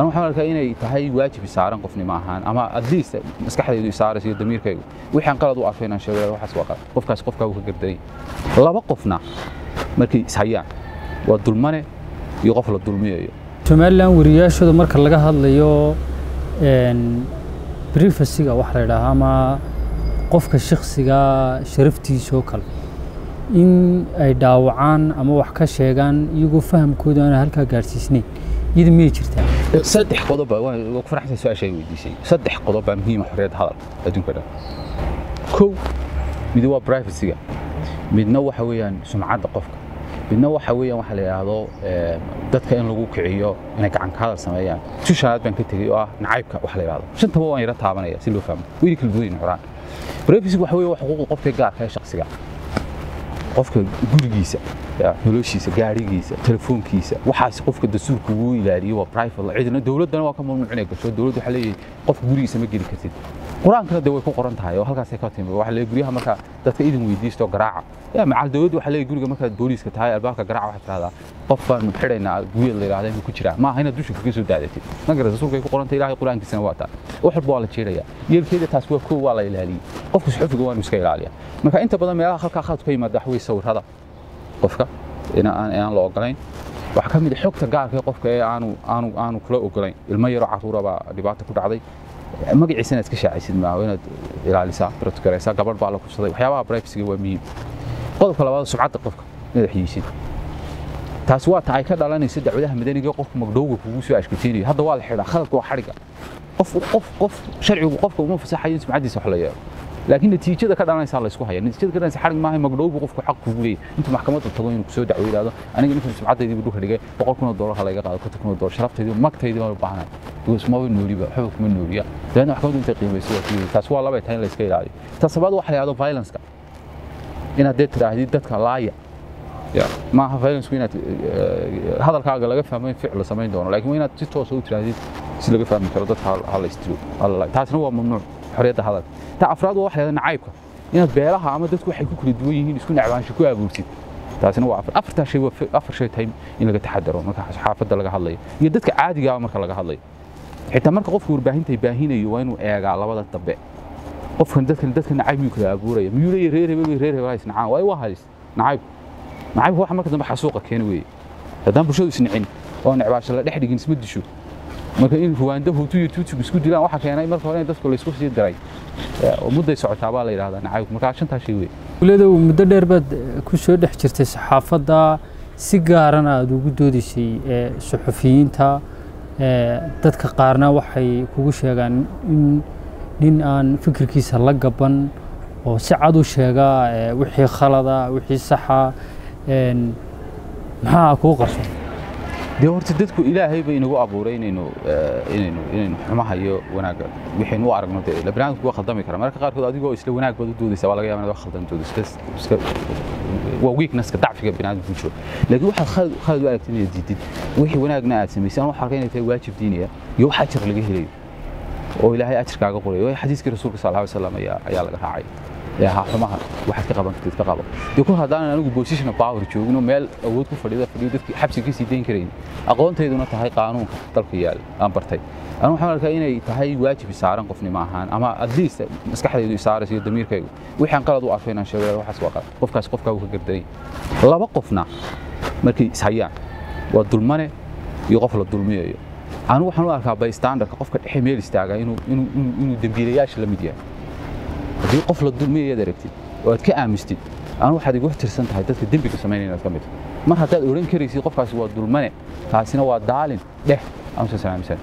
anu waxaan arkaa inay tahay waajib saaran qofnimo ahaan ama at least maskaxdaydu isaarayso iyo damiirkaygu wixii aan qalad u arko inaan sheego waxaas waa qalad. Qofkaas qofkaa uu ka gardaray. Laba qofna markay ishayaan waa dulmane iyo qof la dulmiyayo somalilan wariyaashooda marka laga hadlayo brifasiga waxa la yidhaahaa ama qofka shakhsiga sharaftiisoo kale in ay dhaawacaan ama wax ka sheegaan iyagoo fahamkooda aan halkaa gaadhsiisnayn iyada miyay jirtaa? Saddex qodob waa ku faraxsan su'aasha ay weydiisay. Saddex qodob baa muhiima xorriyadda hadal adduunka dhan. Kow mid waa privacyga midna waxa weeyaan sumcadda qofka midna waxa weeyaan waxa la yidhaahdo dadka in lagu kiciyo inay gacan ka hadal sameeyaan. Si shanaad baan ka tegey oo ah nacaybka waxa la yidhahdo shantaba waan yara taabanaya si loo fahmo. Weyni kala duwan xoraan privacygu waxa weeye waa xuquuqda qofka gaarka ee shakhsiga qofka gurigiisa noloshiisa gaarigiisa telefoonkiisa waxaas qofka dastuurka uu ilaaliyo waa private cidina dowladdana waa ka mamnuuc inay gasho dowladdu waxaa leeyahay qofka gurigiisa ma geli kartid qur'aankana de way ku qoran tahay oo halkaasay ka timi waxa leeyahay guryaha marka dadka idin weydiisto garaaca yaa macal dowladdu waxaa leeyahay guriga markaad booliiska tahay albaabka garaaca waxaad tidhahdaa qof baan xidhaynaa guriyad la yidhahda inuu ku jiraa maaha inaad dusha kaga soo daadatid magara rasuulkay ku qorantay ilaahay qur'aankiisana waa taa wax walba waa la jeedhayaa yeelkeeda taas waa koow waa la ilaaliyey qofka suxufiga waa inuu iska ilaaliya marka inta badan meelaha halkaa khalad ka yimaada wax wey sawirada qofka aan la ogolayn waxaa ka mid ah xogta gaarka qofka ee aanu aanu aanu kula ogolayn ilmo yaroo caruura baa dhibaata ku dhacday magaciisa inaad iska shaacaysid maaha inaad ilaalisaa protgaraysaa gabadh baa la kubsaday waxyaabaha privacyga waa muhiim. Qodobka labaad sumcadda qofka inaad xiyeysid taas waa ta ay ka dhalanaysa dacwadaha madaniga qofka magdhowga kugu soo ashkateynayo hadda waa la xidhaa khaladka waa xadhiga. Qof qof qof sharcigu qofka uma fasaxayo in sumcaddiisa wax la yeelo. Laakiin natiijada ka dhalanaysa la isku haya natiijada ka dhalanaysa xarig maaha magdhowbu qofku xaq kugu leeyahay. Intuu maxkamadda tago inuu ku soo dacwo yidhaahdo aniga ninkan sumcaddaydii dhulka dhigay boqol kun oo doolar ha layga qaado konton kun oo doolar sharaftaydi magtaydii waan u baahanahay because maba nooliba waxba kuma nooliya dabeedna maxkamaddu intay qiimayso waa kuyidhi taas waa labay tahay in la iska ilaaliyo taas labaad waxa la yidhahdo violenceka inaad dee tidhaahdid dadka laaya maaha violenceku inaad hadalkaaga laga fahmo in ficil la samayn doono laakiin waa inaad si toosa u tidhaahdid si laga fahmi karo dadka ha la istiro taasna waa mamnuuc xorriyadda hadalka ta afraad waa waxa la nacaybka inaad beelaha ama dadku waxay ku kala duwan yihiin isku nacbaansho ku abuurtid taasina waa afar afartaa shay waa afar shay tahay in laga taxadaro marka xaafadda laga hadlayo iyo dadka caadiga marka laga hadlayo xitaa marka qofka warbaahinta baahinayo waa inuu eegaa labada dambe. Qofkan dadkan dadka nacayb miyuu kala abuuraya. Miyuu leeyahay reer hebel reer hebel hays nacaan? Waa waa hays nacayb nacaybka waxa marka dambe xasuuqa keena weeye. Haddaan bulshadu isnicin oo necbaasho la dhex dhigin isma disho marka in ruwaanda hutu iyo tuutsigu isku dilaan waxa keenay marka hore in dadku la isku sii diray mudday socotaa baa la yidhahdaa nacaybku markaa shantaa shay wey dowladow muddo dheer baad ku soo dhex jirtay saxaafadda si gaarana aada ugu doodaysay suxufiyiinta dadka qaarna waxay kugu sheegaan in nin aan fikirkiisa la gaban oo si cad u sheega wixii khalada wixii saxa maxaa kuu qarsoon dee horta dadku ilaahay bay inagu abuuray inaynu inaynu inaynu xumaha iyo wanaagga wixaynu u aragno dee baniaadamku waa khaldami kara mararka qaarkood adigoo isla wanaag baad u doodaysa waa laga yaaba inaad wax khaldan doodayso iska waa weaknesska dacfiga baniaadamku jiro laakiin waxaad khalad khalad u aragtid inaad diidid wixii wanaagna aad samaysay waxaa arkaa inay tahay waajib diiniya iyo wax ajar laga helayo oo ilaahay ajarkaaga qorayo xadiiskii rasuulka sal alla alay wasalam ayaa ayaa laga raacay ha xumaha waxaad ka qaban kartid ka qabo dee kol haddaanan anigu position of power joogino meel awood ku fadhida fadhiyo dadkii xabsiga ka sii dayn karayn aqoontayduna tahay qaanuunka dalka yaal aan bartay. Anu waxaan arkaa inay tahay waajib saaran qofnimo ahaan ama at least maskaxdaydu isaarayso iyo damiirkaygu. Wixii aan qalad u arko inaan sheego waxaas waa qalad. Qofkaas qofkaa uu ka gardaray laba qofna markay ishayaan waa dulmane iyo qof la dulmiyayo anigu waxaan u arkaa bystandarka qofka dhexe meel istaaga inuu dembiilayaasha la mid yahay haddii qof la dulmiyayaad aragtid oo aad ka aamistid anu waxaad igu tirsan tahay dadka dembiga samaynaya inaad ka mid mar haddaad odhan karaysid qofkaasi waa dulmane kaasina waa daalin. Dheh aan soo salaamsan